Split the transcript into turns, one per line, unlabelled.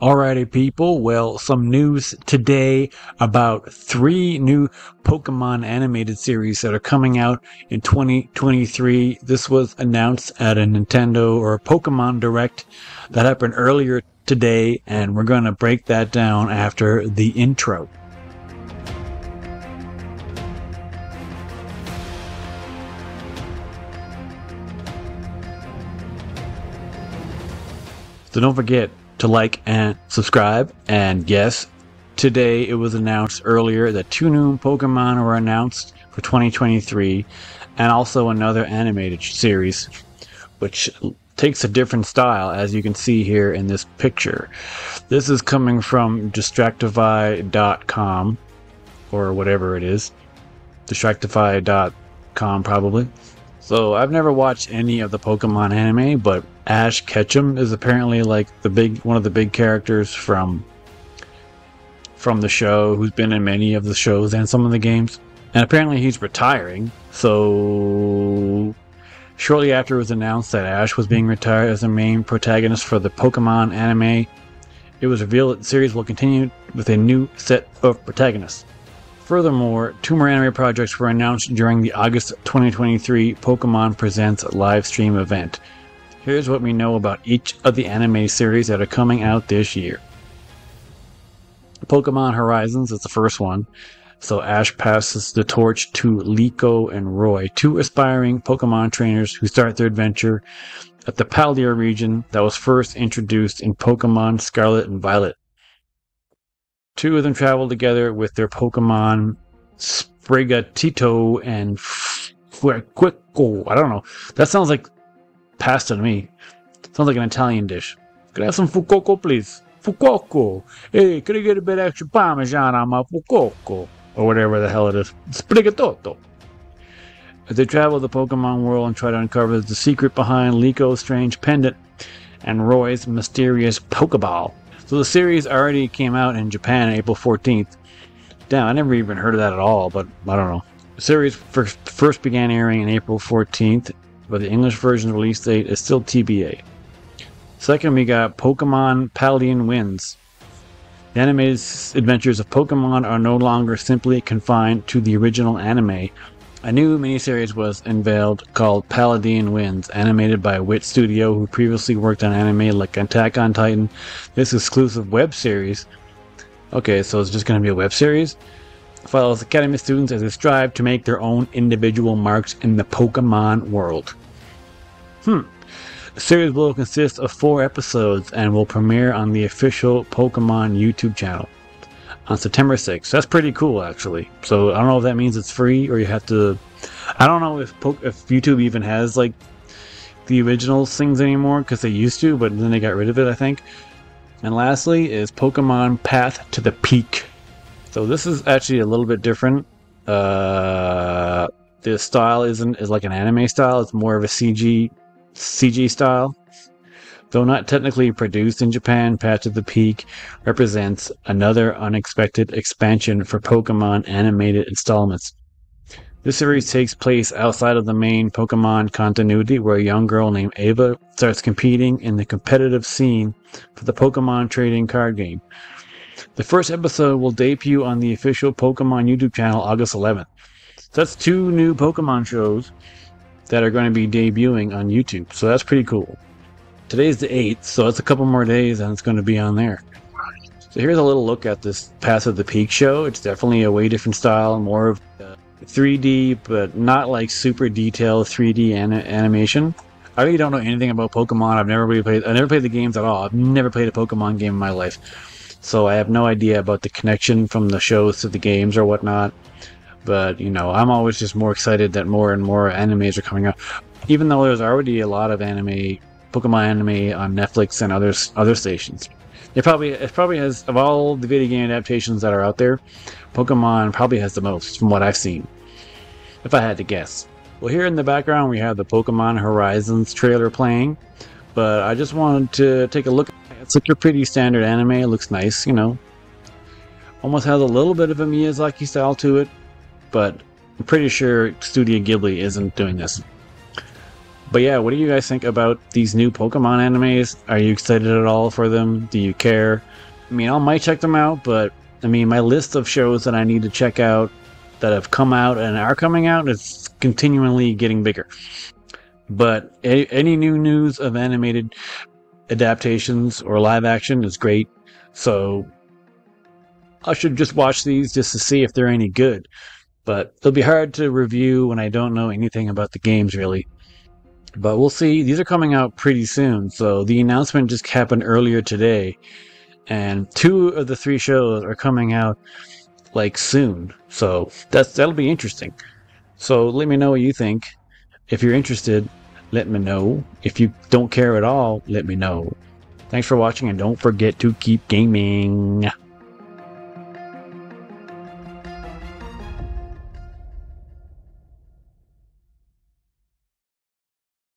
Alrighty, people. Well, some news today about three new Pokemon animated series that are coming out in 2023. This was announced at a Nintendo or a Pokemon Direct that happened earlier today, and we're going to break that down after the intro. So don't forget to like and subscribe. And yes, today it was announced earlier that two new Pokemon were announced for 2023 and also another animated series, which takes a different style as you can see here in this picture. This is coming from Distractify.com or whatever it is. Distractify.com probably. So I've never watched any of the Pokemon anime, but Ash Ketchum is apparently like the big one of the big characters from from the show who's been in many of the shows and some of the games. And apparently he's retiring. So shortly after it was announced that Ash was being retired as the main protagonist for the Pokemon anime, it was revealed that the series will continue with a new set of protagonists. Furthermore, two more anime projects were announced during the August 2023 Pokemon Presents live stream event. Here's what we know about each of the anime series that are coming out this year. Pokemon Horizons is the first one, so Ash passes the torch to Liko and Roy, two aspiring Pokemon trainers who start their adventure at the Paldea region that was first introduced in Pokemon Scarlet and Violet. Two of them travel together with their Pokemon Sprigatito and Fuecoco. I don't know. That sounds like pasta to me. Sounds like an Italian dish. Could I have some Fuecoco, please? Fuecoco. Hey, could I get a bit extra Parmesan on my Fuecoco? Or whatever the hell it is. Sprigatito. As they travel the Pokemon world and try to uncover the secret behind Liko's strange pendant and Roy's mysterious Pokeball. So the series already came out in Japan April 14th. Damn, I never even heard of that at all, but I don't know. The series first, first began airing in April 14th, but the English version release date is still TBA. Second, we got Pokemon Paldean Winds. The animated adventures of Pokemon are no longer simply confined to the original anime, a new miniseries was unveiled called Paldean Winds, animated by Wit Studio, who previously worked on anime like Attack on Titan. This exclusive web series. Okay, so it's just going to be a web series. Follows Academy students as they strive to make their own individual marks in the Pokemon world. Hmm. The series will consist of four episodes and will premiere on the official Pokemon YouTube channel on September 6th. That's pretty cool, actually. So I don't know if that means it's free or you have to. I don't know if po- if YouTube even has like the original things anymore because they used to, but then they got rid of it, I think. And lastly is Pokemon Path to the Peak. So this is actually a little bit different. Uh, the style isn't is like an anime style. It's more of a CG CG style. Though not technically produced in Japan, Path of the Peak represents another unexpected expansion for Pokemon animated installments. This series takes place outside of the main Pokemon continuity, where a young girl named Ava starts competing in the competitive scene for the Pokemon trading card game. The first episode will debut on the official Pokemon YouTube channel August 11th. So that's two new Pokemon shows that are going to be debuting on YouTube, so that's pretty cool. Today's the 8th, so it's a couple more days and it's going to be on there. So here's a little look at this Path of the Peak show. It's definitely a way different style, more of uh, 3D, but not like super detailed 3D an- animation. I really don't know anything about Pokemon. I've never really played. I never played the games at all. I've never played a Pokemon game in my life, so I have no idea about the connection from the shows to the games or whatnot. But you know, I'm always just more excited that more and more animes are coming out. Even though there's already a lot of anime Pokemon anime on Netflix and other other stations. It probably it probably has of all the video game adaptations that are out there, Pokemon probably has the most from what I've seen. If I had to guess. Well, here in the background we have the Pokemon Horizons trailer playing, but I just wanted to take a look. It's like a pretty standard anime. It looks nice, you know. Almost has a little bit of a Miyazaki style to it, but I'm pretty sure Studio Ghibli isn't doing this. But yeah, what do you guys think about these new Pokemon animes? Are you excited at all for them? Do you care? I mean, I might check them out, but I mean, my list of shows that I need to check out that have come out and are coming out is continually getting bigger. But any, any new news of animated adaptations or live action is great. So I should just watch these just to see if they're any good. But it'll be hard to review when I don't know anything about the games really. But we'll see. These are coming out pretty soon. So the announcement just happened earlier today. And two of the three shows are coming out like soon. So that's that'll be interesting. So let me know what you think. If you're interested, let me know. If you don't care at all, let me know. Thanks for watching and don't forget to keep gaming.